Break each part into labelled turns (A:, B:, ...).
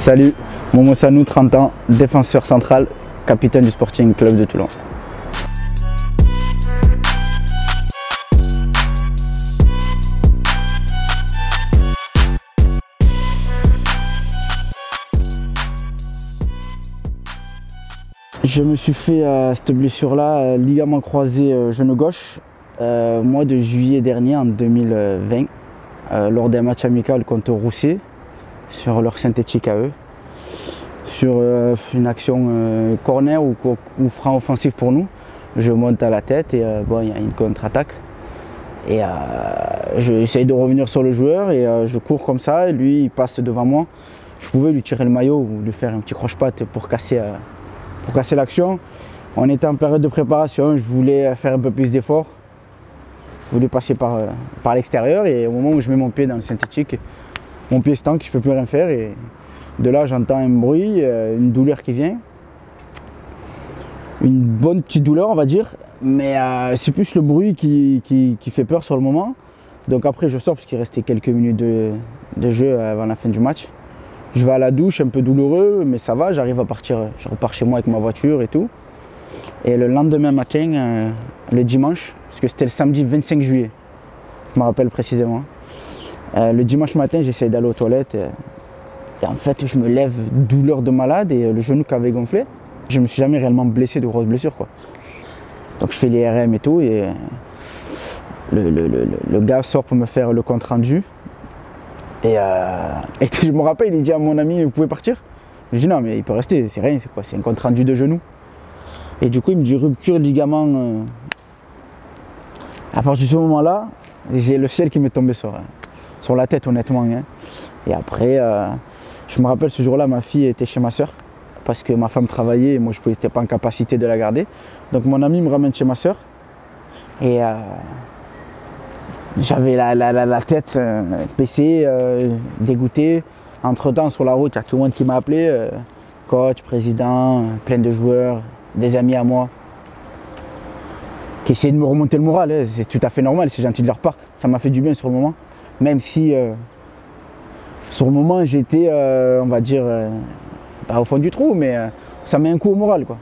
A: Salut, Momo Sanou, 30 ans, défenseur central, capitaine du Sporting Club de Toulon. Je me suis fait euh, cette blessure-là, euh, ligament croisé euh, genou gauche, euh, mois de juillet dernier, en 2020, euh, lors d'un match amical contre Rousset, sur leur synthétique à eux, sur une action corner ou, franc offensif pour nous. Je monte à la tête et bon, il y a une contre-attaque. Et j'essaye de revenir sur le joueur et je cours comme ça, et lui il passe devant moi. Je pouvais lui tirer le maillot ou lui faire un petit croche-patte pour casser, pour casser l'action. On était en période de préparation, je voulais faire un peu plus d'efforts. Je voulais passer par, l'extérieur et au moment où je mets mon pied dans le synthétique, mon pied se tanque, je ne peux plus rien faire. Et de là, j'entends un bruit, euh, une douleur qui vient. Une bonne petite douleur, on va dire. Mais euh, c'est plus le bruit qui, fait peur sur le moment. Donc après, je sors parce qu'il restait quelques minutes de jeu avant la fin du match. Je vais à la douche, un peu douloureux, mais ça va, j'arrive à partir, je repars chez moi avec ma voiture et tout. Et le lendemain matin, euh, le dimanche, parce que c'était le samedi 25 juillet, je me rappelle précisément. Euh, le dimanche matin, j'essaie d'aller aux toilettes. euh, et en fait, je me lève, douleur de malade et le genou qui avait gonflé. Je me suis jamais réellement blessé de grosses blessures. Quoi. Donc je fais les RM et tout. Et le gars sort pour me faire le compte rendu. Et, euh, et je me rappelle, il dit à mon ami, vous pouvez partir? Je dis non, mais il peut rester, c'est rien, c'est quoi C'est un compte rendu de genou. Et du coup, il me dit rupture ligament. euh. À partir de ce moment-là, j'ai le ciel qui m'est tombé sur, euh, sur la tête, honnêtement. hein. Et après, je me rappelle ce jour-là, ma fille était chez ma soeur parce que ma femme travaillait et moi je n'étais pas en capacité de la garder. Donc mon ami me ramène chez ma soeur et euh, j'avais la, la- la- tête euh, baissée, euh, dégoûtée. Entre temps, sur la route, il y a tout le monde qui m'a appelé euh, coach, président, plein de joueurs, des amis à moi qui essayaient de me remonter le moral. hein. C'est tout à fait normal, c'est gentil de leur part. Ça m'a fait du bien sur le moment, même si euh, sur le moment j'étais, euh, on va dire, pas au fond du trou, mais ça met un coup au moral. Quoi.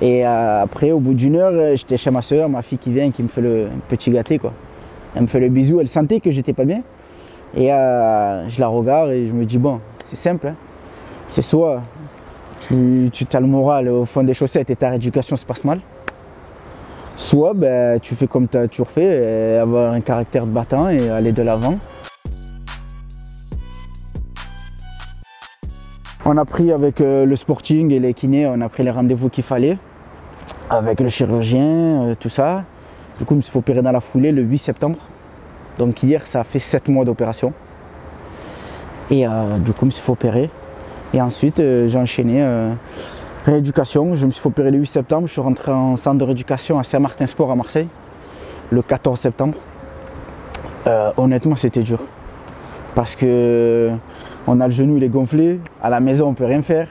A: Et après, au bout d'une heure, j'étais chez ma soeur, ma fille qui vient, qui me fait le petit gâté. Quoi. Elle me fait le bisou, elle sentait que j'étais pas bien. Et euh, je la regarde et je me dis, bon, c'est simple. hein. C'est soit tu, tu as le moral au fond des chaussettes et ta rééducation se passe mal. Soit ben, tu fais comme tu as toujours fait, et avoir un caractère de battant et aller de l'avant. On a pris avec euh, le sporting et les kinés, on a pris les rendez-vous qu'il fallait, avec le chirurgien, euh, tout ça. Du coup, je me suis fait opérer dans la foulée le 8 septembre. Donc hier, ça a fait 7 mois d'opération. Et euh, du coup, je me suis fait opérer. Et ensuite, euh, j'ai enchaîné euh, rééducation. Je me suis fait opérer le 8 septembre. Je suis rentré en centre de rééducation à Saint-Martin Sport à Marseille le 14 septembre. Honnêtement, c'était dur. Parce que on a le genou, il est gonflé. À la maison, on ne peut rien faire.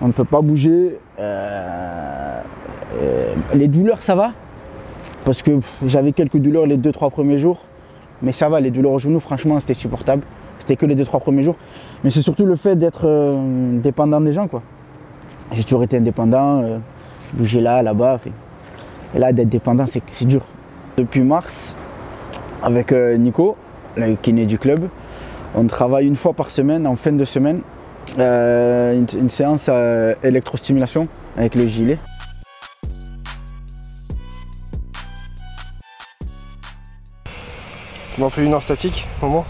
A: On ne peut pas bouger. Les douleurs, ça va. Parce que j'avais quelques douleurs les 2-3 premiers jours. Mais ça va, les douleurs au genou, franchement, c'était supportable. C'était que les 2-3 premiers jours. Mais c'est surtout le fait d'être euh, dépendant des gens. quoi. J'ai toujours été indépendant. euh, bouger là, là-bas. Et là, d'être dépendant, c'est dur. Depuis mars, avec euh, Nico, le kiné du club, on travaille une fois par semaine, en fin de semaine, euh, une, une séance euh, électrostimulation avec le gilet.
B: On en fait une en statique, au moment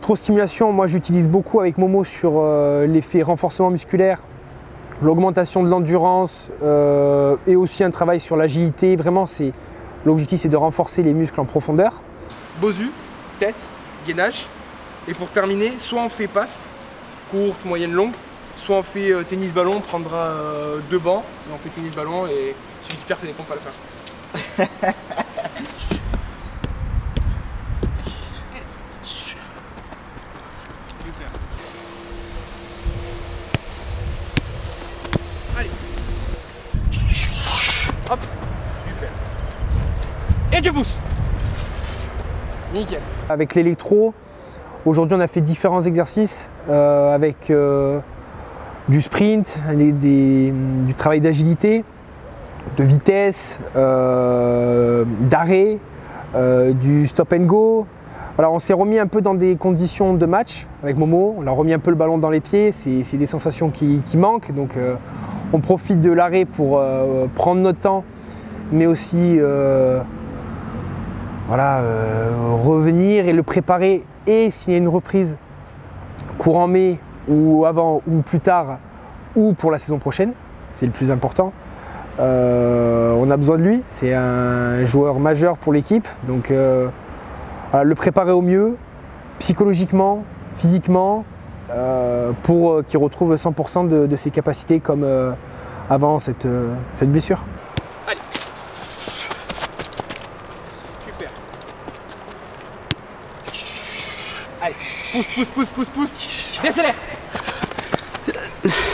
B: Trop-stimulation, moi j'utilise beaucoup avec Momo sur euh, l'effet renforcement musculaire, l'augmentation de l'endurance euh, et aussi un travail sur l'agilité. Vraiment, c'est l'objectif c'est de renforcer les muscles en profondeur.
C: Bosu, tête, gainage. Et pour terminer, soit on fait passe, courte, moyenne, longue,
B: Soit on fait euh, tennis-ballon, on prendra euh, deux bancs, et on fait tennis-ballon, et celui qui perd ses pompes à la fin. Super. Allez. Hop. Super. Et tu pousses. Nickel. Avec l'électro, aujourd'hui on a fait différents exercices euh, avec euh, du sprint, du travail d'agilité, de vitesse, euh, d'arrêt, euh, du stop and go. On s'est remis un peu dans des conditions de match avec Momo. On a remis un peu le ballon dans les pieds. C'est des sensations qui, manquent. Donc euh, on profite de l'arrêt pour prendre notre temps, mais aussi revenir et le préparer. Et s'il y a une reprise courant mai ou avant ou plus tard ou pour la saison prochaine, c'est le plus important. Euh, on a besoin de lui, c'est un joueur majeur pour l'équipe, donc euh, voilà, le préparer au mieux, psychologiquement, physiquement, euh, pour qu'il retrouve 100% de, de ses capacités comme euh, avant cette, euh, cette blessure. Allez. Super. Allez, pousse, pousse, pousse, pousse, pousse. Décélère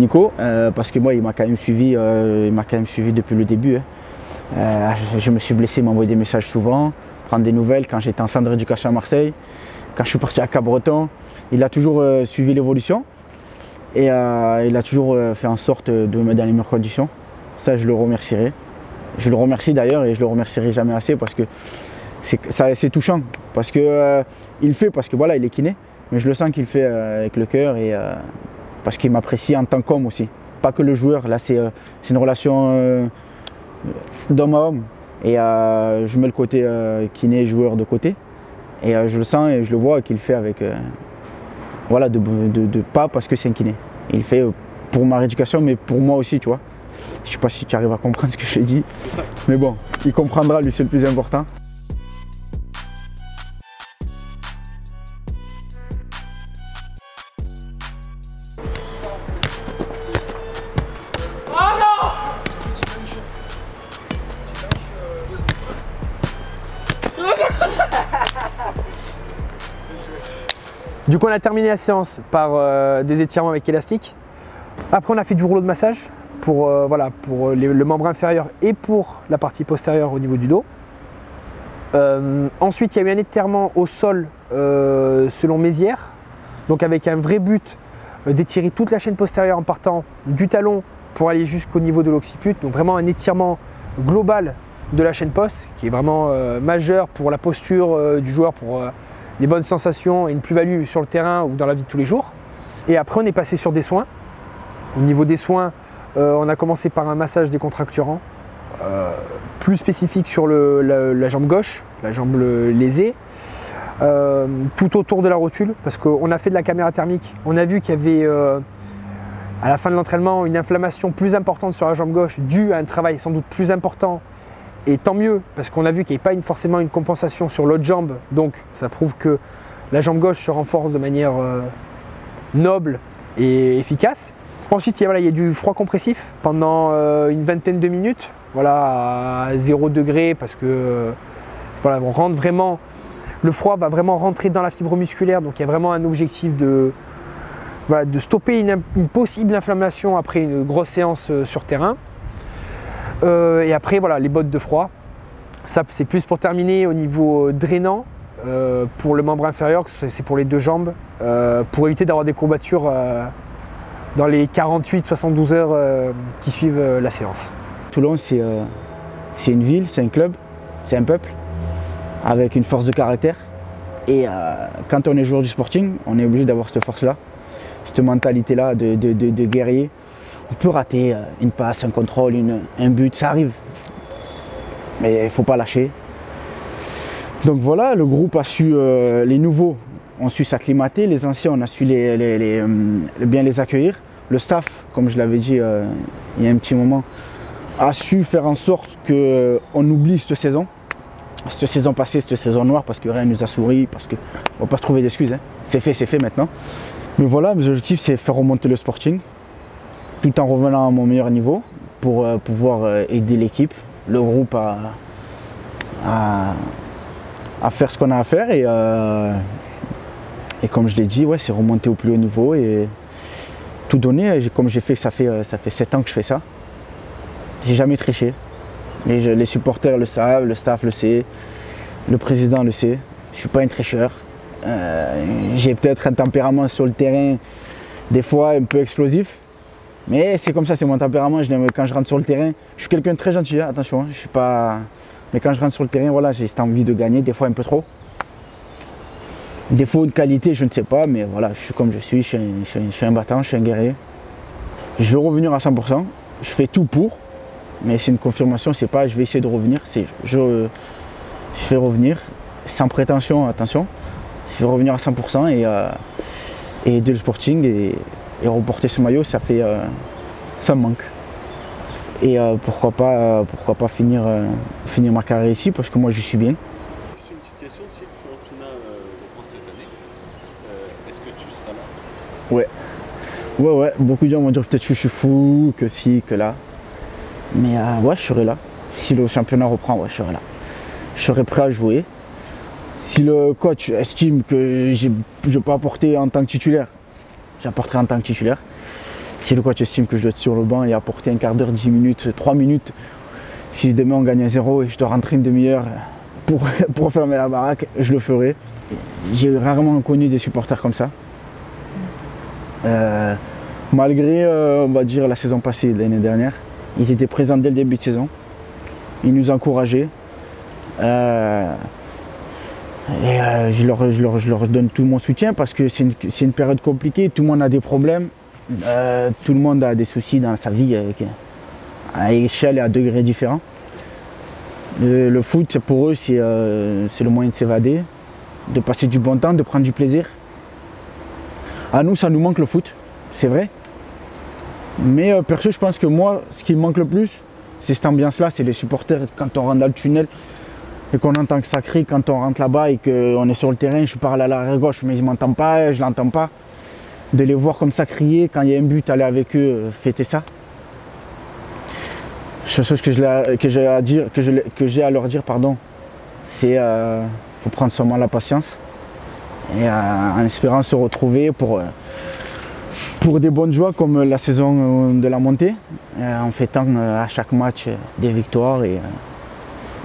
A: Nico, euh, parce que moi, il m'a quand même suivi, euh, il m'a quand même suivi depuis le début. hein. Euh, je, me suis blessé, il m'a envoyé des messages souvent, prendre des nouvelles quand j'étais en centre d'éducation à Marseille, quand je suis parti à Cabreton. Il a toujours suivi l'évolution et il a toujours fait en sorte de me mettre dans les meilleures conditions. Ça, je le remercierai. Je le remercie d'ailleurs et je le remercierai jamais assez parce que c'est touchant. Parce que il fait parce que voilà, il est kiné, mais je le sens qu'il fait avec le cœur et parce qu'il m'apprécie en tant qu'homme aussi. Pas que le joueur, là c'est euh, une relation euh, d'homme à homme. Et euh, je mets le côté kiné joueur de côté. Et je le sens et je le vois qu'il fait avec. voilà, de, pas parce que c'est un kiné. Il fait pour ma rééducation, mais pour moi aussi, tu vois. Je sais pas si tu arrives à comprendre ce que je dis. Mais bon, il comprendra, lui c'est le plus important.
B: Du coup, on a terminé la séance par euh, des étirements avec élastique. Après, on a fait du rouleau de massage pour, euh, le membre inférieur et pour la partie postérieure au niveau du dos. Euh, ensuite, il y a eu un étirement au sol selon Mézières, donc avec un vrai but d'étirer toute la chaîne postérieure en partant du talon pour aller jusqu'au niveau de l'occiput. Donc vraiment un étirement global de la chaîne poste qui est vraiment majeur pour la posture du joueur, les bonnes sensations et une plus-value sur le terrain ou dans la vie de tous les jours. Et après, on est passé sur des soins. Au niveau des soins, euh, on a commencé par un massage décontracturant, euh, plus spécifique sur la, jambe gauche, la jambe lésée, euh, tout autour de la rotule, parce qu'on a fait de la caméra thermique. On a vu qu'il y avait, euh, à la fin de l'entraînement, une inflammation plus importante sur la jambe gauche, due à un travail sans doute plus important et tant mieux, parce qu'on a vu qu'il n'y avait pas forcément une compensation sur l'autre jambe. Donc ça prouve que la jambe gauche se renforce de manière euh, noble et efficace. Ensuite, il y a, du froid compressif pendant euh, une vingtaine de minutes, voilà, à 0 degré, parce que euh, voilà, on rentre vraiment, le froid va vraiment rentrer dans la fibre musculaire, donc il y a vraiment un objectif de, stopper une, possible inflammation après une grosse séance sur terrain. Euh, et après, voilà, les bottes de froid. Ça, c'est plus pour terminer au niveau euh, drainant euh, pour le membre inférieur, c'est pour les deux jambes, pour éviter d'avoir des courbatures dans les 48-72 heures qui suivent la séance.
A: Toulon, c'est une ville, c'est un club, c'est un peuple, avec une force de caractère. Et quand on est joueur du sporting, on est obligé d'avoir cette force-là, cette mentalité-là de- de- de guerrier. On peut rater euh, une passe, un contrôle, un but, ça arrive. Mais il ne faut pas lâcher. Donc voilà, le groupe a su, euh, les nouveaux ont su s'acclimater, les anciens on a su les, bien les accueillir. Le staff, comme je l'avais dit il y a un petit moment, a su faire en sorte qu'on oublie cette saison cette saison passée, cette saison noire, parce que rien ne nous a souri, parce qu'on ne va pas se trouver d'excuses. Hein. C'est fait, c'est fait maintenant. Mais voilà, mes objectifs, c'est faire remonter le sporting, tout en revenant à mon meilleur niveau, pour euh, pouvoir euh, aider l'équipe, le groupe à, à, faire ce qu'on a à faire. Et, euh, et comme je l'ai dit, ouais, c'est remonter au plus haut niveau et tout donner. Comme j'ai fait, ça fait, ça fait 7 ans que je fais ça. J'ai jamais triché les supporters le savent, le staff le sait, le président le sait. Je ne suis pas un tricheur. J'ai peut-être un tempérament sur le terrain, des fois un peu explosif. Mais c'est comme ça, c'est mon tempérament. quand je rentre sur le terrain, je suis quelqu'un de très gentil, hein, attention, je suis pas. Mais quand je rentre sur le terrain, voilà, j'ai cette envie de gagner, des fois un peu trop. Défaut de qualité, je ne sais pas, mais voilà, je suis comme je suis, je suis un, je battant, je suis un guerrier. Je veux revenir à 100%, je fais tout pour, mais c'est une confirmation, c'est pas je vais essayer de revenir, je, je vais revenir sans prétention, attention. Je vais revenir à 100% et, euh, et aider le sporting et, reporter ce maillot, ça fait euh, ça me manque. Et euh, pourquoi pas pourquoi pas finir, finir ma carrière ici parce que moi je suis bien.
C: Juste une petite question, si le championnat reprend cette année, est-ce que tu seras là?
A: Ouais. Ouais ouais, beaucoup de gens vont dire peut-être que je suis fou, que si, que là. Mais euh, ouais, je serai là. Si le championnat reprend, ouais, je serai là. Je serai prêt à jouer. Si le coach estime que je peux apporter en tant que titulaire, j'apporterai en tant que titulaire. Si le coach estime que je dois être sur le banc et apporter un quart d'heure, dix minutes, trois minutes, si demain on gagne à zéro et je dois rentrer une demi-heure pour, pour fermer la baraque, je le ferai. J'ai rarement connu des supporters comme ça. Euh, malgré, euh, on va dire, la saison passée, l'année dernière, ils étaient présents dès le début de saison. Ils nous encourageaient. Euh, et euh, je, leur, donne tout mon soutien parce que c'est une, période compliquée, tout le monde a des problèmes, euh, tout le monde a des soucis dans sa vie à échelle et à degrés différents. Le, foot, pour eux, c'est le moyen de s'évader, de passer du bon temps, de prendre du plaisir. À nous, ça nous manque le foot, c'est vrai. Mais euh, perso, je pense que moi, ce qui me manque le plus, c'est cette ambiance-là, c'est les supporters. Quand on rentre dans le tunnel et qu'on entend que ça crie, quand on rentre là-bas et qu'on est sur le terrain, je parle à l'arrière gauche, mais ils ne m'entendent pas, je ne l'entends pas. De les voir comme ça crier, quand il y a un but, aller avec eux, euh, fêter ça. Chose que j'ai à dire, que j'ai à leur dire, pardon, c'est qu'il euh, faut prendre seulement la patience et en espérant se retrouver pour pour des bonnes joies comme la saison euh, de la montée, euh, en fêtant euh, à chaque match des victoires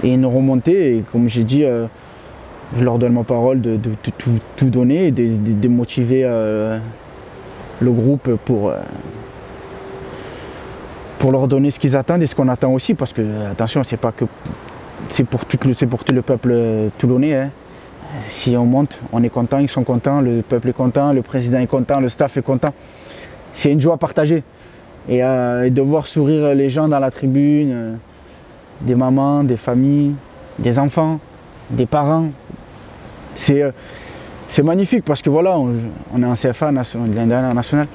A: une remontée. Et comme j'ai dit, je leur donne ma parole de, tout, donner et de, motiver le groupe pour, pour leur donner ce qu'ils attendent et ce qu'on attend aussi. Parce que, attention, c'est pas que c'est pour, tout le, pour tout le peuple toulonnais. Hein. Si on monte, on est content, ils sont contents, le peuple est content, le président est content, le staff est content c'est une joie partagée. Euh, et, de voir sourire les gens dans la tribune, euh, des mamans, des familles, des enfants, des parents, c'est euh, magnifique parce que voilà, on, est en CFA national, national.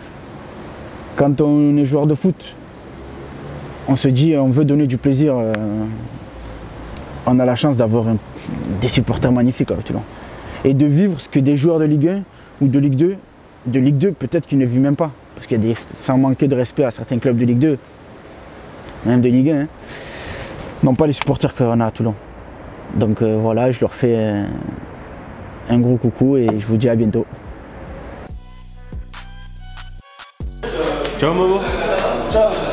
A: Quand on est joueur de foot, on se dit on veut donner du plaisir. on a la chance d'avoir des supporters magnifiques à Toulon. Et de vivre ce que des joueurs de Ligue 1 ou de Ligue 2, de Ligue 2 peut-être qu'ils ne vivent même pas parce qu'il y a des, sans manquer de respect à certains clubs de Ligue 2, même de Ligue 1, hein. Non pas les supporters qu'on a à Toulon. Donc euh, voilà, je leur fais un, gros coucou et je vous dis à bientôt.
C: Ciao Momo.
B: Ciao.